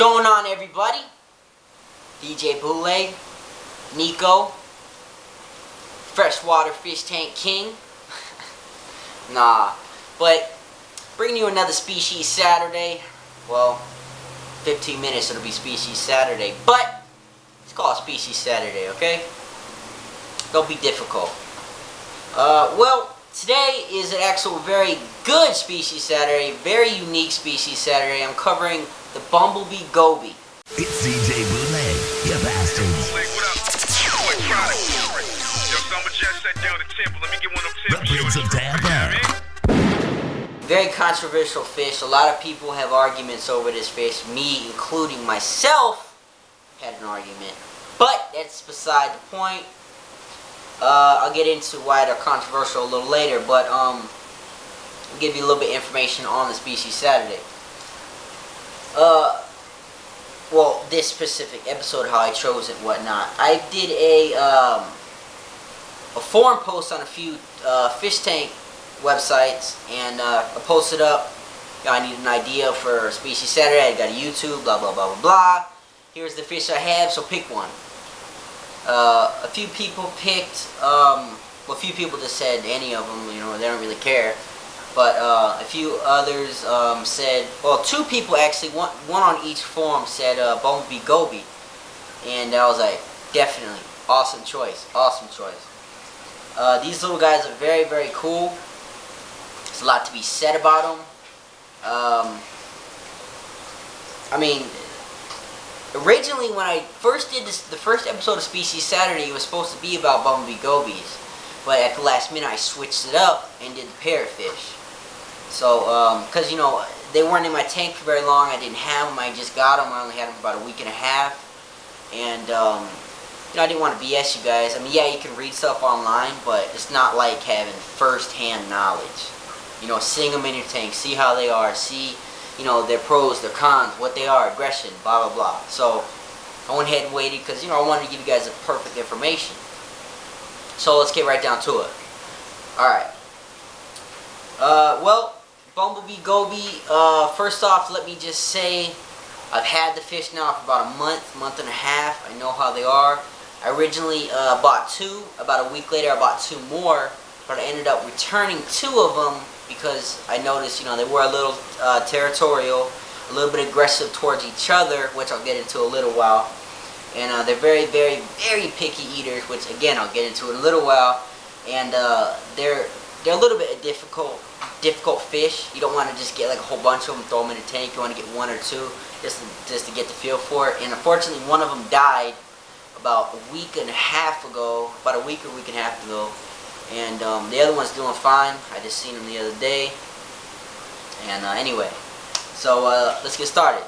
going on, everybody? DJ Bootleg, Nico, Freshwater Fish Tank King. nah, but bringing you another Species Saturday. Well, 15 minutes it'll be Species Saturday, but it's called Species Saturday, okay? Don't be difficult. Uh, well, today is an actual very good Species Saturday, very unique Species Saturday. I'm covering the Bumblebee Goby. It's DJ Bootleg, you bastards. Like, what up? Electronic. Yo, Summer just sat down the temple. Let me get one of them The temple Prince of shorts. You know what I Tampa. Very controversial fish. A lot of people have arguments over this fish. Me, including myself, had an argument. But that's beside the point. Uh, I'll get into why they're controversial a little later. But um, I'll give you a little bit of information on the Species Saturday. Uh, well, this specific episode, how I chose it, whatnot. I did a um, a forum post on a few uh, fish tank websites and uh, I posted up. I need an idea for Species Saturday. I got a YouTube, blah blah blah blah blah. Here's the fish I have, so pick one. Uh, a few people picked. Um, well, a few people just said any of them. You know, they don't really care. But uh, a few others um, said. Well, two people actually. One one on each forum said uh, Bumblebee Goby, and I was like, definitely awesome choice, awesome choice. Uh, these little guys are very very cool. There's a lot to be said about them. Um, I mean, originally when I first did this, the first episode of Species Saturday, it was supposed to be about bumblebee gobies, but at the last minute I switched it up and did the parrotfish. So, because you know they weren't in my tank for very long, I didn't have them. I just got them. I only had them for about a week and a half, and um, you know I didn't want to BS you guys. I mean, yeah, you can read stuff online, but it's not like having first-hand knowledge. You know, seeing them in your tank, see how they are, see you know, their pros, their cons, what they are, aggression, blah, blah, blah. So, I went ahead and waited because, you know, I wanted to give you guys the perfect information. So, let's get right down to it. Alright. Uh, well, Bumblebee Goby, uh, first off, let me just say, I've had the fish now for about a month, month and a half. I know how they are. I originally uh, bought two. About a week later, I bought two more. But I ended up returning two of them because I noticed, you know, they were a little uh, territorial, a little bit aggressive towards each other, which I'll get into a little while. And uh, they're very, very, very picky eaters, which again I'll get into in a little while. And uh, they're they're a little bit difficult, difficult fish. You don't want to just get like a whole bunch of them, throw them in a tank. You want to get one or two, just to, just to get the feel for it. And unfortunately, one of them died about a week and a half ago, about a week or week and a half ago. And um, the other one's doing fine. I just seen him the other day. And uh, anyway, so uh, let's get started.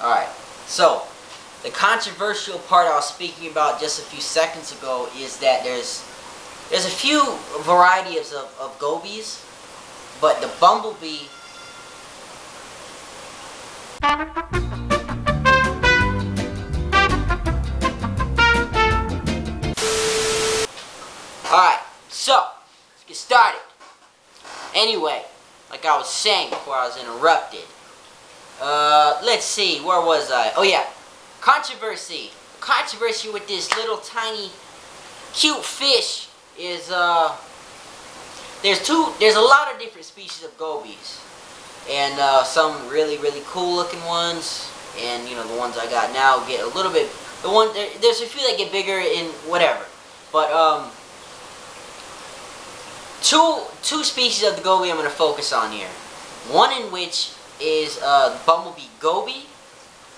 Alright, so the controversial part I was speaking about just a few seconds ago is that there's there's a few varieties of, of gobies, but the bumblebee so, let's get started. Anyway, like I was saying before I was interrupted. Uh, let's see, where was I? Oh yeah, controversy. Controversy with this little tiny cute fish is, uh, there's two, there's a lot of different species of gobies. And, uh, some really, really cool looking ones. And, you know, the ones I got now get a little bit, the one, there, there's a few that get bigger in whatever. But, um, two two species of the goby I'm going to focus on here. One in which is uh, bumblebee goby,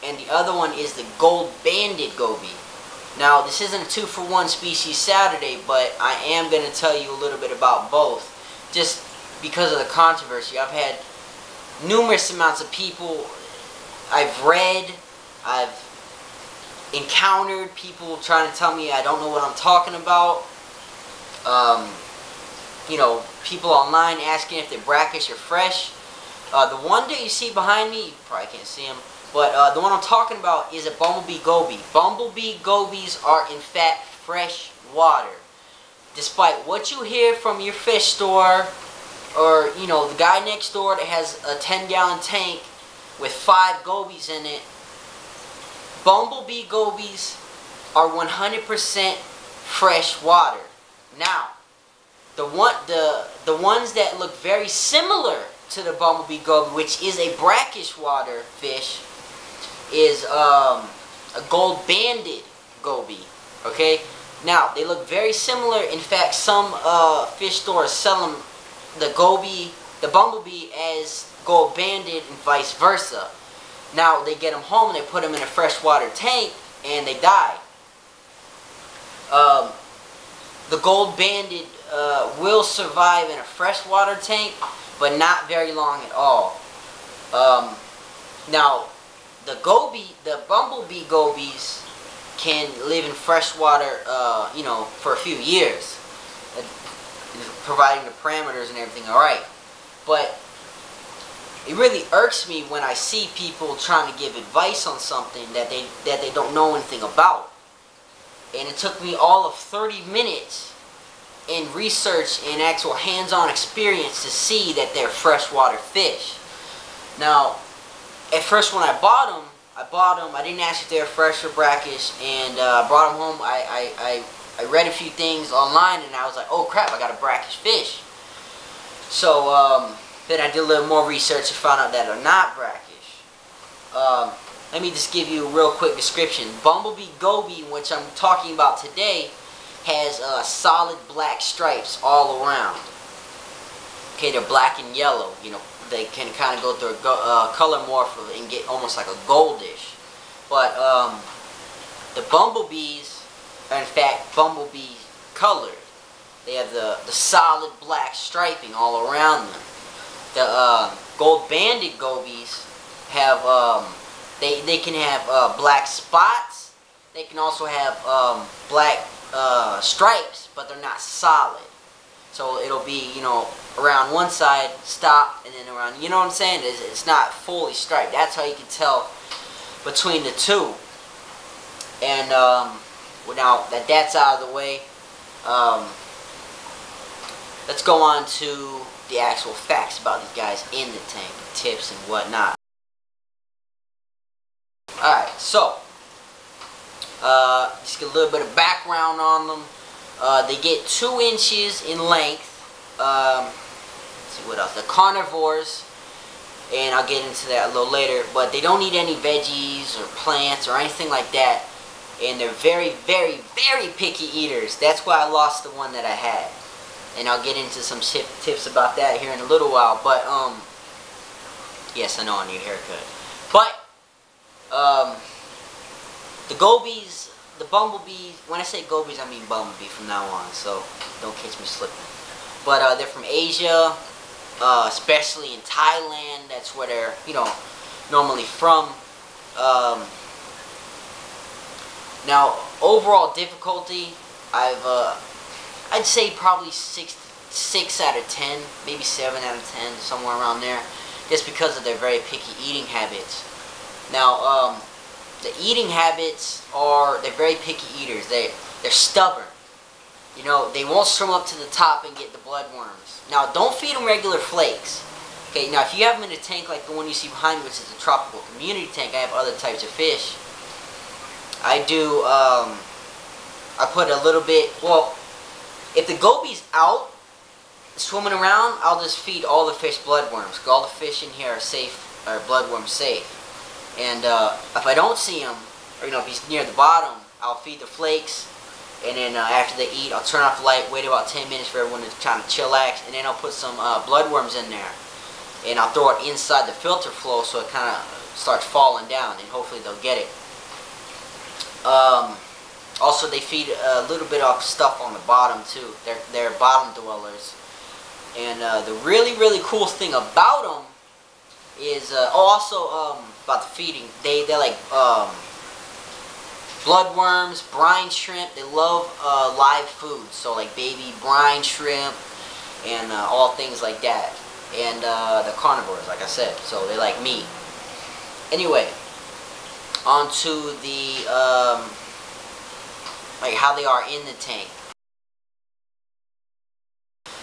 and the other one is the gold-banded goby. Now, this isn't a two-for-one species Saturday, but I am going to tell you a little bit about both, just because of the controversy. I've had numerous amounts of people I've read, I've encountered people trying to tell me I don't know what I'm talking about. Um, you know, people online asking if they're brackish or fresh. Uh, the one that you see behind me, you probably can't see him, but uh, the one I'm talking about is a bumblebee goby. Bumblebee gobies are in fact fresh water. Despite what you hear from your fish store, or you know, the guy next door that has a 10 gallon tank with five gobies in it, bumblebee gobies are 100% fresh water. Now, the one the the ones that look very similar to the bumblebee goby, which is a brackish water fish, is um, a gold banded goby. Okay, now they look very similar. In fact, some uh, fish stores sell them the goby, the bumblebee as gold banded, and vice versa. Now they get them home, and they put them in a freshwater tank, and they die. Um, the gold banded uh, will survive in a freshwater tank, but not very long at all. Um, now, the goby, the bumblebee gobies, can live in freshwater, uh, you know, for a few years, uh, providing the parameters and everything all right. But it really irks me when I see people trying to give advice on something that they that they don't know anything about. And it took me all of 30 minutes in research and actual hands-on experience to see that they're freshwater fish. Now, at first when I bought them, I bought them, I didn't ask if they were fresh or brackish, and uh, brought them home. I, I, I, I read a few things online, and I was like, oh crap, I got a brackish fish. So, um, then I did a little more research and found out that they're not brackish. Um, let me just give you a real quick description. Bumblebee goby, which I'm talking about today, has uh, solid black stripes all around. Okay, they're black and yellow. You know, they can kind of go through a go, uh, color morph and get almost like a goldish. But um, the bumblebees are in fact bumblebee colored. They have the, the solid black striping all around them. The uh, gold banded gobies have um, they they can have uh, black spots. They can also have um, black uh, stripes, but they're not solid. So it'll be, you know, around one side, stop, and then around, you know what I'm saying? It's, it's not fully striped. That's how you can tell between the two. And um, well, now that that's out of the way, um, let's go on to the actual facts about these guys in the tank, tips and whatnot. Alright, so, uh, just get a little bit of background on them. Uh, they get two inches in length. Um, see what else. They're carnivores, and I'll get into that a little later. But they don't eat any veggies or plants or anything like that. And they're very, very, very picky eaters. That's why I lost the one that I had. And I'll get into some tips about that here in a little while. But, um, yes, I know I need a haircut. But, um, the gobies, the bumblebees, when I say gobies, I mean bumblebee from now on, so don't catch me slipping. But uh, they're from Asia, uh, especially in Thailand. That's where they're, you know, normally from. Um, now, overall difficulty, I've, uh, I'd say probably six, six out of ten, maybe seven out of ten, somewhere around there, just because of their very picky eating habits. Now, um, the eating habits are they're very picky eaters. They they're stubborn. You know, they won't swim up to the top and get the bloodworms. Now, don't feed them regular flakes. Okay, now if you have them in a tank like the one you see behind me, which is a tropical community tank, I have other types of fish. I do, um, I put a little bit, well, if the goby's out, swimming around, I'll just feed all the fish bloodworms. All the fish in here are safe, are bloodworm safe. And uh, if I don't see him, or you know, if he's near the bottom, I'll feed the flakes. And then uh, after they eat, I'll turn off the light, wait about 10 minutes for everyone to kind of chillax, and then I'll put some uh, bloodworms in there. And I'll throw it inside the filter flow so it kind of starts falling down, and hopefully they'll get it. Um, also, they feed a little bit of stuff on the bottom too. They're, they're bottom dwellers. And uh, the really, really cool thing about them is, uh, oh, also, um, about the feeding, they, they're like, um, bloodworms, brine shrimp, they love, uh, live food, so like baby brine shrimp, and, uh, all things like that, and, uh, the carnivores, like I said, so they like meat. Anyway, on to the, um, like how they are in the tank.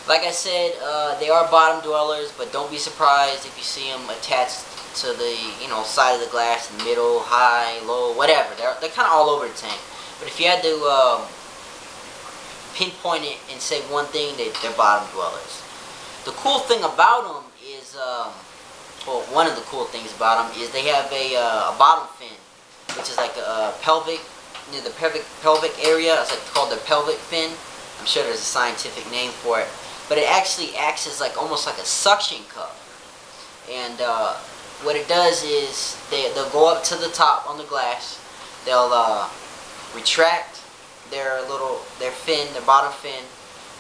Like I said, uh, they are bottom dwellers, but don't be surprised if you see them attached to the you know side of the glass, middle, high, low, whatever. They're they're kind of all over the tank. But if you had to um, pinpoint it and say one thing, they, they're bottom dwellers. The cool thing about them is, um, well, one of the cool things about them is they have a, uh, a bottom fin, which is like a, pelvic, near the pelvic pelvic area. It's like called the pelvic fin. I'm sure there's a scientific name for it, but it actually acts as like almost like a suction cup. And uh, what it does is they they'll go up to the top on the glass. They'll uh, retract their little their fin, their bottom fin,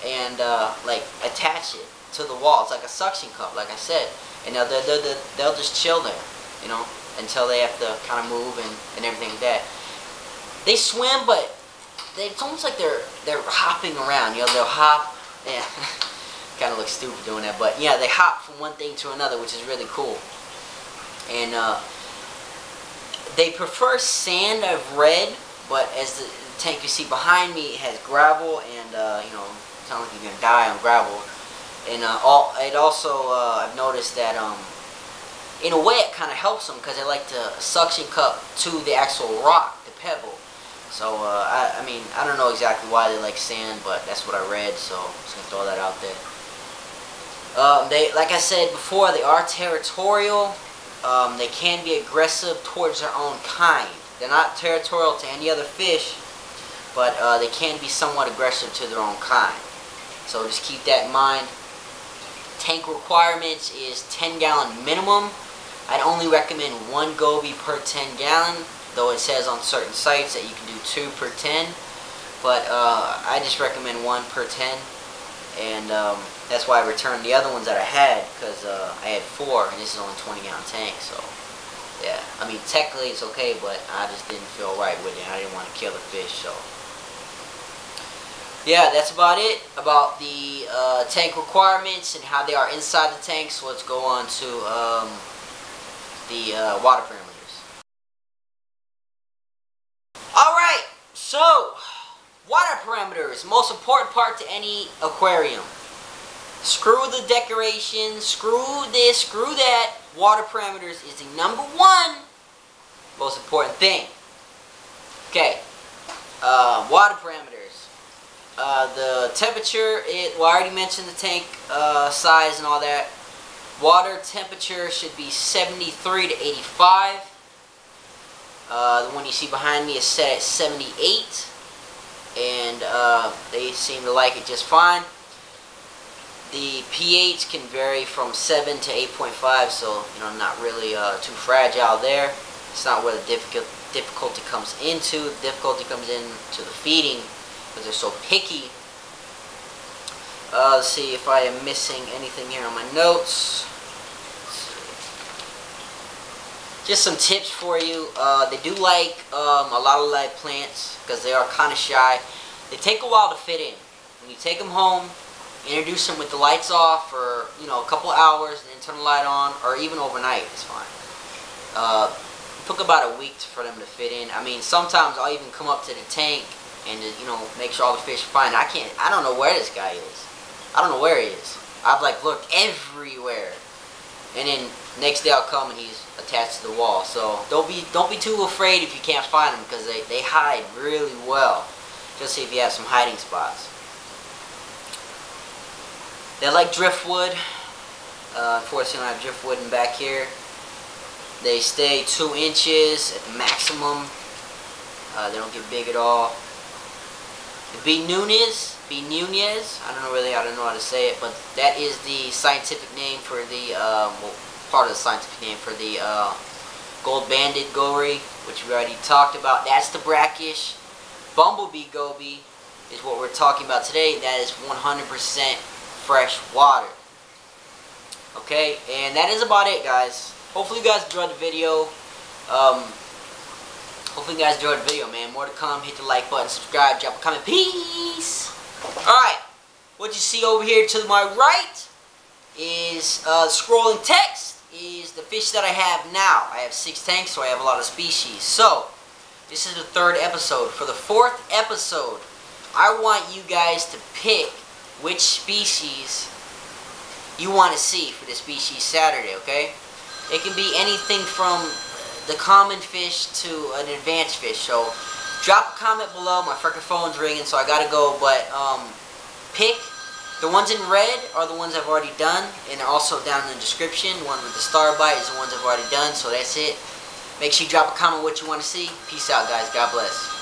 and uh, like attach it to the wall. It's like a suction cup, like I said. And they'll, they'll, they'll, they'll just chill there, you know, until they have to kind of move and, and everything like that. They swim, but they, it's almost like they're they're hopping around. You know, they'll hop. Yeah, kind of looks stupid doing that, but yeah, they hop from one thing to another, which is really cool. And uh, they prefer sand. I've read, but as the tank you see behind me has gravel, and uh, you know, sounds like you're gonna die on gravel. And uh, all, it also, uh, I've noticed that um, in a way it kind of helps them because they like to suction cup to the actual rock, the pebble. So, uh, I, I mean, I don't know exactly why they like sand, but that's what I read, so I'm just to throw that out there. Um, they, like I said before, they are territorial. Um, they can be aggressive towards their own kind. They're not territorial to any other fish, but uh, they can be somewhat aggressive to their own kind. So just keep that in mind. Tank requirements is 10 gallon minimum. I'd only recommend one goby per 10 gallon, though it says on certain sites that you can do two per 10. But uh, I just recommend one per 10. And um, that's why I returned the other ones that I had, because uh, I had four, and this is only 20 gallon tank, so yeah. I mean, technically it's okay, but I just didn't feel right with it. I didn't want to kill the fish, so yeah, that's about it about the uh, tank requirements and how they are inside the tank. So let's go on to um, the uh, water parameters. Alright, so water parameters, most important part to any aquarium. Screw the decorations, screw this, screw that. Water parameters is the number one most important thing. Okay, uh, water parameters. Uh, the temperature, it, well, I already mentioned the tank uh, size and all that. Water temperature should be 73 to 85. Uh, the one you see behind me is set at 78. And uh, they seem to like it just fine. The pH can vary from 7 to 8.5, so, you know, not really uh, too fragile there. It's not where the difficulty comes into. The difficulty comes into the feeding because they're so picky. Uh, let's see if I am missing anything here on my notes. Just some tips for you. Uh, they do like um, a lot of live plants because they are kind of shy. They take a while to fit in. When you take them home, introduce them with the lights off for you know a couple hours, and then turn the light on, or even overnight is fine. Uh, it took about a week for them to fit in. I mean, sometimes I'll even come up to the tank and you know make sure all the fish are fine. I can't. I don't know where this guy is. I don't know where he is. I've like looked everywhere, and then next day I'll come and he's attached to the wall. So don't be don't be too afraid if you can't find him because they they hide really well. Just see if you have some hiding spots. They like driftwood. Uh, unfortunately, I have driftwood in back here. They stay two inches at the maximum. Uh, they don't get big at all. B. nunus, B. nunus, I don't know really, I don't know how to say it, but that is the scientific name for the, um, well, part of the scientific name for the uh, gold banded goby, which we already talked about. That's the brackish. Bumblebee goby is what we're talking about today. That is 100% fresh water. Okay, and that is about it, guys. Hopefully you guys enjoyed the video. Um, Hopefully you guys enjoyed the video, man. More to come. Hit the like button, subscribe, drop a comment. Peace! Alright. What you see over here to my right is uh, scrolling text is the fish that I have now. I have six tanks, so I have a lot of species. So, this is the third episode. For the fourth episode, I want you guys to pick which species you want to see for the species Saturday, okay? It can be anything from the common fish to an advanced fish. So drop a comment below. My freaking phone's ringing, so I gotta go. But um, pick the ones in red are the ones I've already done, and also down in the description, one with the star bite is the ones I've already done. So that's it. Make sure you drop a comment what you want to see. Peace out, guys. God bless.